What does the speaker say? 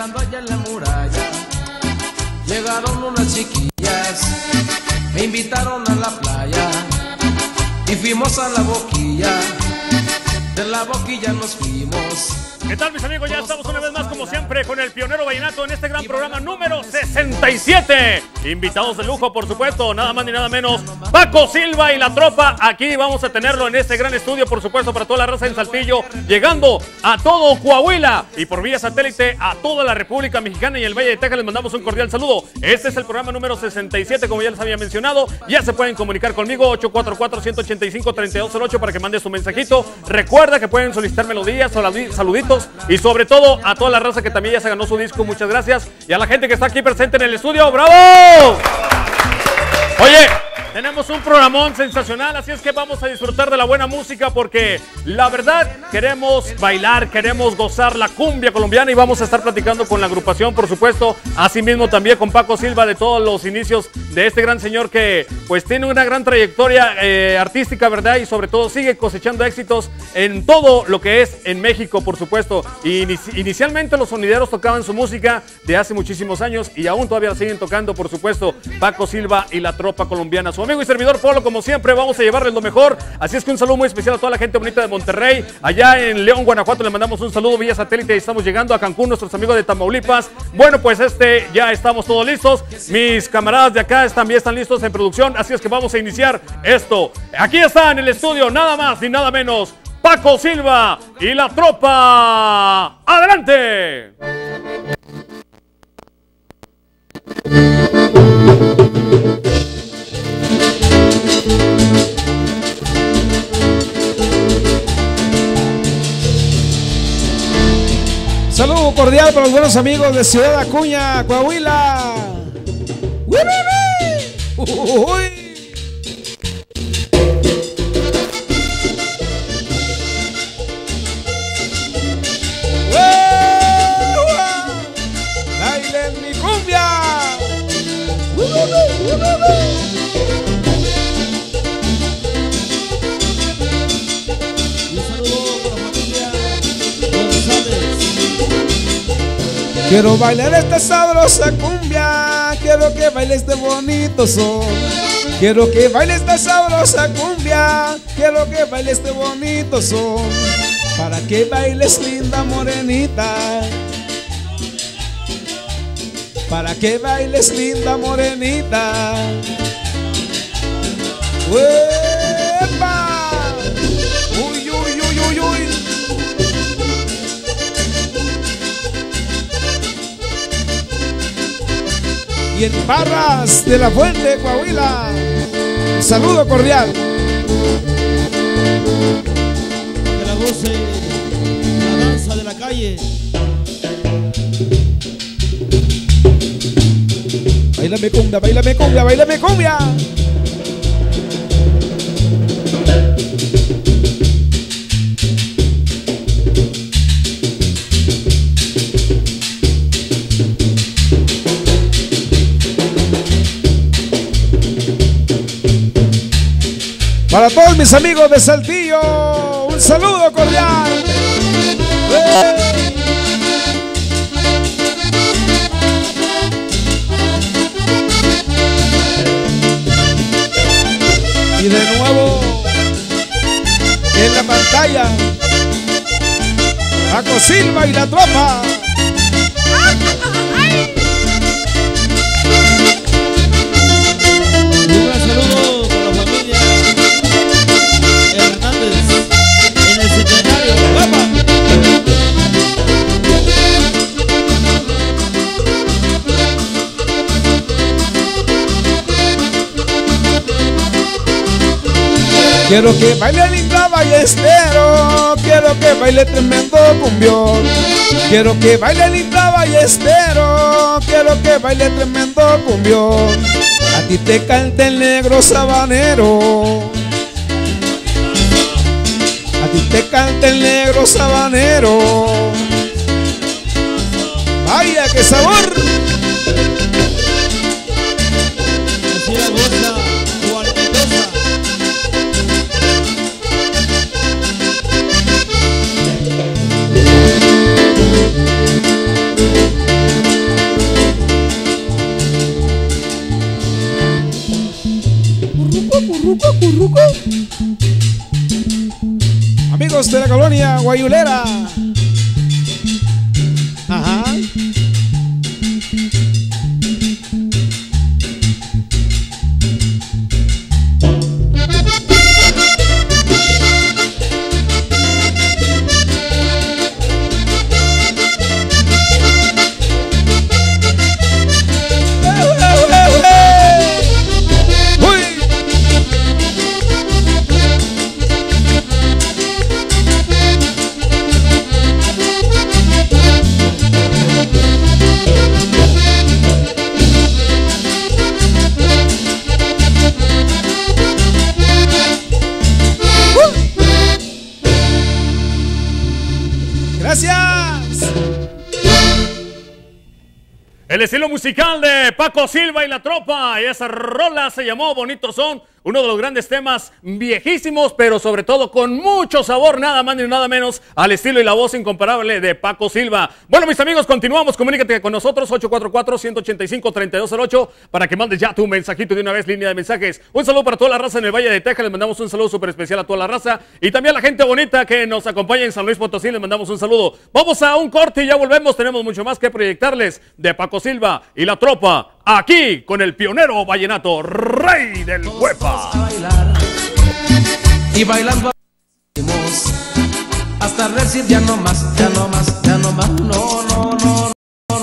estando allá en la muralla, llegaron unas chiquillas, me invitaron a la playa y fuimos a la boquilla, de la boquilla nos fuimos. ¿Qué tal mis amigos? Ya estamos una vez más como siempre con el pionero vallenato en este gran programa número 67. Invitados de lujo, por supuesto, nada más ni nada menos. Paco Silva y la tropa. Aquí vamos a tenerlo en este gran estudio, por supuesto, para toda la raza en Saltillo, llegando a todo Coahuila y por vía satélite a toda la República Mexicana y el Valle de Texas. Les mandamos un cordial saludo. Este es el programa número 67, como ya les había mencionado. Ya se pueden comunicar conmigo, 844-185-3208 para que mande su mensajito. Recuerda que pueden solicitar melodías, saluditos y sobre todo a toda la raza que también ya se ganó su disco, muchas gracias. Y a la gente que está aquí presente en el estudio, ¡bravo! Oye, tenemos un programón sensacional, así es que vamos a disfrutar de la buena música porque la verdad queremos bailar, queremos gozar la cumbia colombiana y vamos a estar platicando con la agrupación, por supuesto, asimismo también con Paco Silva de todos los inicios de este gran señor que pues tiene una gran trayectoria eh, artística, ¿verdad? Y sobre todo sigue cosechando éxitos en todo lo que es en México, por supuesto. Inicialmente los sonideros tocaban su música de hace muchísimos años y aún todavía siguen tocando, por supuesto, Paco Silva y la tropa colombiana amigo y servidor Polo, como siempre, vamos a llevarles lo mejor. Así es que un saludo muy especial a toda la gente bonita de Monterrey. Allá en León, Guanajuato, le mandamos un saludo vía satélite estamos llegando a Cancún, nuestros amigos de Tamaulipas. Bueno, pues este, ya estamos todos listos. Mis camaradas de acá también están listos en producción, así es que vamos a iniciar esto. Aquí está en el estudio, nada más ni nada menos, Paco Silva y la tropa. ¡Adelante! Saludo cordial para los buenos amigos de Ciudad Acuña, Coahuila. Uy. Quiero bailar esta sabrosa cumbia, quiero que bailes este bonito son. Quiero que bailes esta sabrosa cumbia, quiero que bailes este bonito son. Para que bailes linda morenita. Para que bailes linda morenita. Y en Barras de la Fuente, Coahuila. Un saludo cordial. Que la goce la danza de la calle. Bailame cumbia, bailame cumbia, bailame cumbia. Para todos mis amigos de Saltillo, un saludo cordial. Y de nuevo en la pantalla, Paco Silva y la tropa. Quiero que baile linda ballestero, quiero que baile tremendo cumbión. Quiero que baile linda ballestero, quiero que baile tremendo cumbión. A ti te cante el negro sabanero. A ti te cante el negro sabanero. Vaya, qué sabor. De la colonia Guayulera. El estilo musical de Paco Silva y la tropa. Y esa rola se llamó Bonitos Son. Uno de los grandes temas viejísimos, pero sobre todo con mucho sabor, nada más ni nada menos, al estilo y la voz incomparable de Paco Silva. Bueno, mis amigos, continuamos. Comunícate con nosotros, 844-185-3208, para que mandes ya tu mensajito de una vez, línea de mensajes. Un saludo para toda la raza en el Valle de Texas. Les mandamos un saludo súper especial a toda la raza. Y también a la gente bonita que nos acompaña en San Luis Potosí. Les mandamos un saludo. Vamos a un corte y ya volvemos. Tenemos mucho más que proyectarles de Paco Silva y la tropa aquí con el pionero vallenato, rey del huepa. y bailando hasta decir ya no más, ya no más, ya no más, no, no, no,